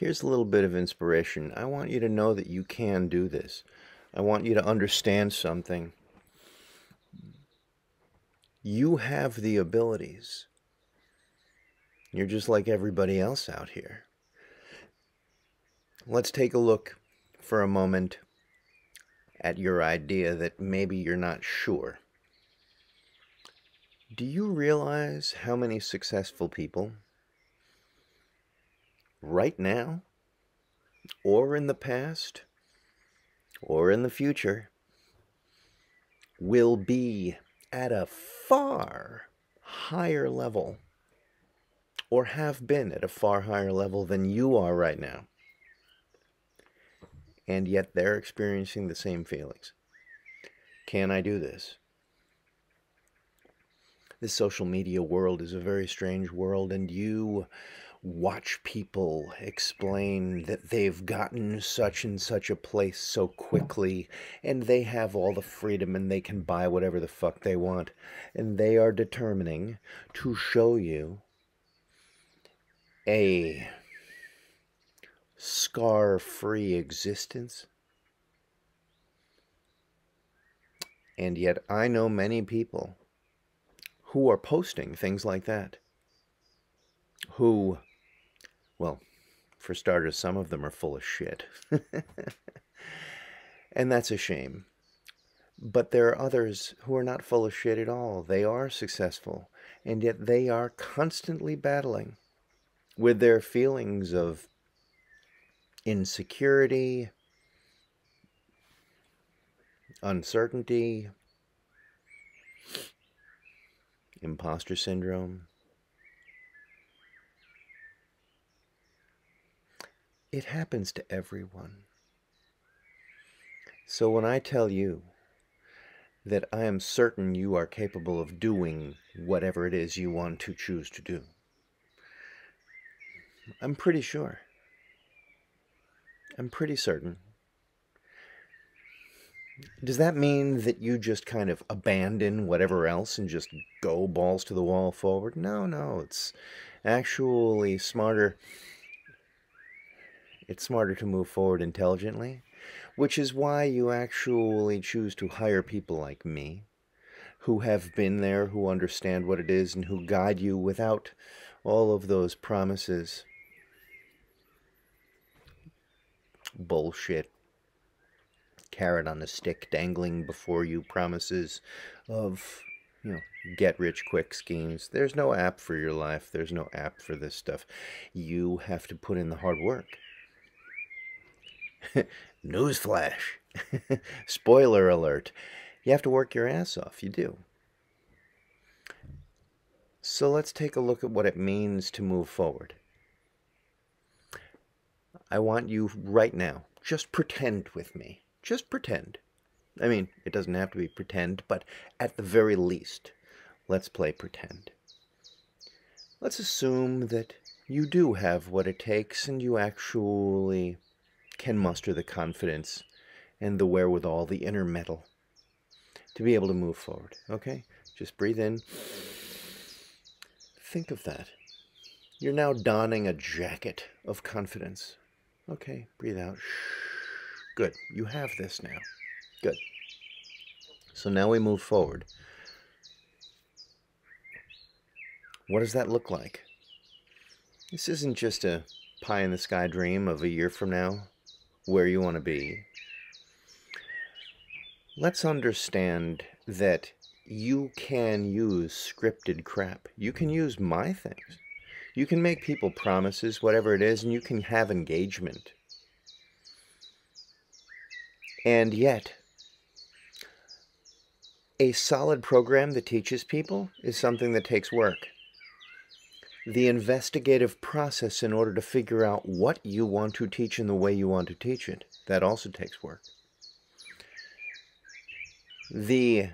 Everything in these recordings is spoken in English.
Here's a little bit of inspiration. I want you to know that you can do this. I want you to understand something. You have the abilities. You're just like everybody else out here. Let's take a look for a moment at your idea that maybe you're not sure. Do you realize how many successful people right now, or in the past, or in the future, will be at a far higher level, or have been at a far higher level than you are right now? and yet they're experiencing the same feelings. Can I do this? This social media world is a very strange world, and you watch people explain that they've gotten such and such a place so quickly, and they have all the freedom and they can buy whatever the fuck they want. And they are determining to show you a scar free existence. And yet, I know many people who are posting things like that. Who, well, for starters, some of them are full of shit. and that's a shame. But there are others who are not full of shit at all. They are successful, and yet they are constantly battling with their feelings of insecurity, uncertainty, imposter syndrome. It happens to everyone. So when I tell you that I am certain you are capable of doing whatever it is you want to choose to do, I'm pretty sure. I'm pretty certain. Does that mean that you just kind of abandon whatever else and just go balls to the wall forward? No, no. It's actually smarter. It's smarter to move forward intelligently, which is why you actually choose to hire people like me who have been there, who understand what it is, and who guide you without all of those promises. Bullshit. Carrot on a stick dangling before you promises of you know get rich quick schemes. There's no app for your life. There's no app for this stuff. You have to put in the hard work newsflash spoiler alert you have to work your ass off you do so let's take a look at what it means to move forward I want you right now, just pretend with me. Just pretend. I mean, it doesn't have to be pretend, but at the very least, let's play pretend. Let's assume that you do have what it takes and you actually can muster the confidence and the wherewithal, the inner mettle, to be able to move forward. Okay? Just breathe in. Think of that. You're now donning a jacket of confidence. Okay, breathe out. Good. You have this now. Good. So now we move forward. What does that look like? This isn't just a pie in the sky dream of a year from now, where you want to be. Let's understand that you can use scripted crap. You can use my things. You can make people promises, whatever it is, and you can have engagement. And yet, a solid program that teaches people is something that takes work. The investigative process in order to figure out what you want to teach and the way you want to teach it, that also takes work. The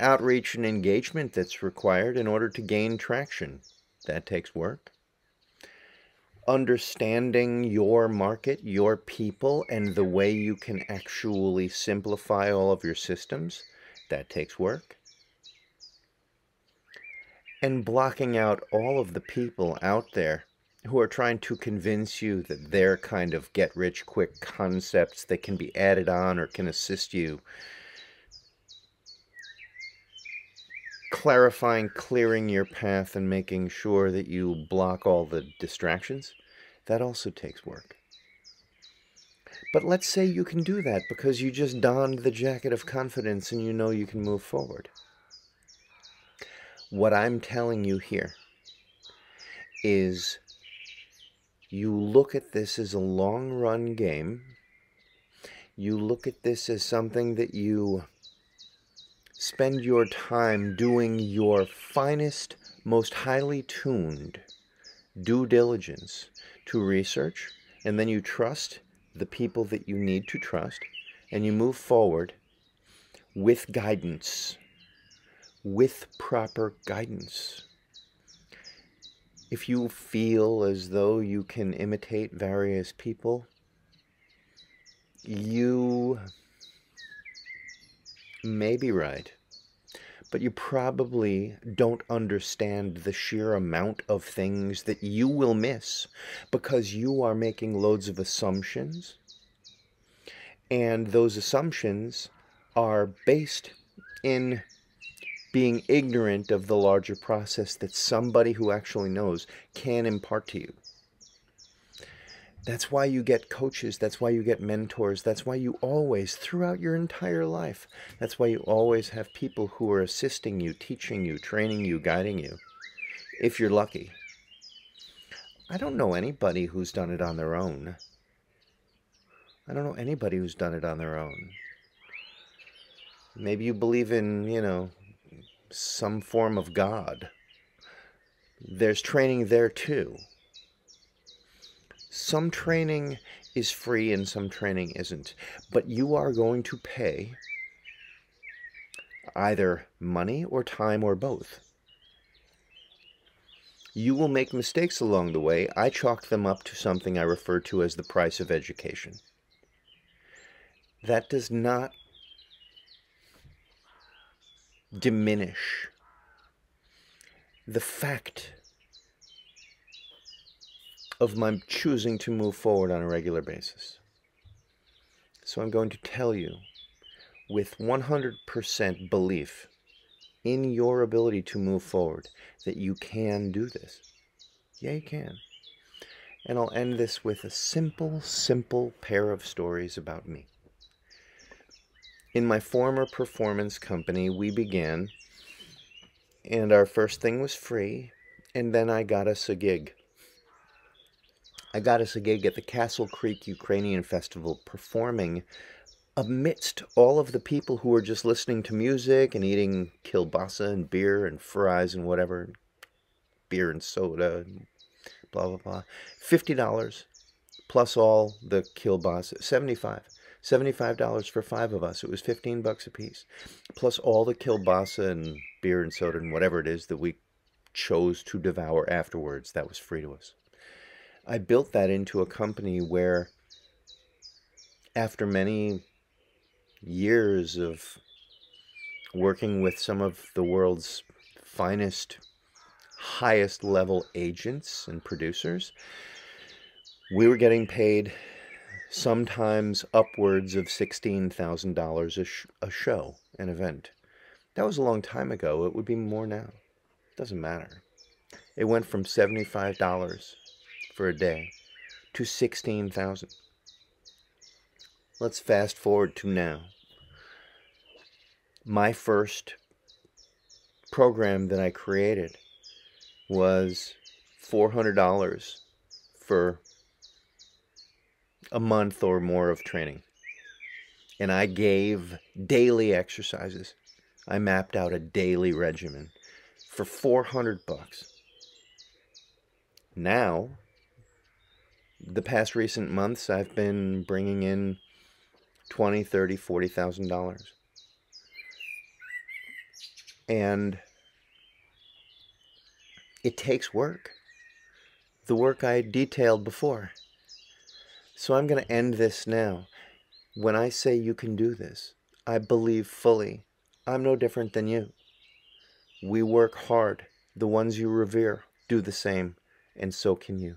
outreach and engagement that's required in order to gain traction, that takes work understanding your market, your people, and the way you can actually simplify all of your systems, that takes work. And blocking out all of the people out there who are trying to convince you that their kind of get rich quick concepts that can be added on or can assist you clarifying, clearing your path, and making sure that you block all the distractions, that also takes work. But let's say you can do that because you just donned the jacket of confidence and you know you can move forward. What I'm telling you here is you look at this as a long run game. You look at this as something that you spend your time doing your finest, most highly tuned due diligence to research, and then you trust the people that you need to trust, and you move forward with guidance, with proper guidance. If you feel as though you can imitate various people, you may be right, but you probably don't understand the sheer amount of things that you will miss because you are making loads of assumptions. And those assumptions are based in being ignorant of the larger process that somebody who actually knows can impart to you. That's why you get coaches. That's why you get mentors. That's why you always, throughout your entire life, that's why you always have people who are assisting you, teaching you, training you, guiding you, if you're lucky. I don't know anybody who's done it on their own. I don't know anybody who's done it on their own. Maybe you believe in, you know, some form of God. There's training there too some training is free and some training isn't. But you are going to pay either money or time or both. You will make mistakes along the way. I chalk them up to something I refer to as the price of education. That does not diminish the fact of my choosing to move forward on a regular basis. So I'm going to tell you with 100% belief in your ability to move forward that you can do this. Yeah, you can. And I'll end this with a simple, simple pair of stories about me. In my former performance company, we began, and our first thing was free, and then I got us a gig. I got us a gig at the Castle Creek Ukrainian Festival performing amidst all of the people who were just listening to music and eating kielbasa and beer and fries and whatever, beer and soda, and blah, blah, blah. $50 plus all the kielbasa, 75 $75 for five of us. It was 15 bucks a piece. Plus all the kielbasa and beer and soda and whatever it is that we chose to devour afterwards. That was free to us. I built that into a company where, after many years of working with some of the world's finest, highest level agents and producers, we were getting paid sometimes upwards of $16,000 a, sh a show, an event. That was a long time ago. It would be more now. It Doesn't matter. It went from $75 for a day to 16,000. Let's fast forward to now. My first program that I created was $400 for a month or more of training. And I gave daily exercises. I mapped out a daily regimen for 400 bucks. Now, the past recent months, I've been bringing in twenty, thirty, forty thousand dollars, and it takes work. The work I detailed before. So I'm going to end this now. When I say you can do this, I believe fully. I'm no different than you. We work hard. The ones you revere do the same, and so can you.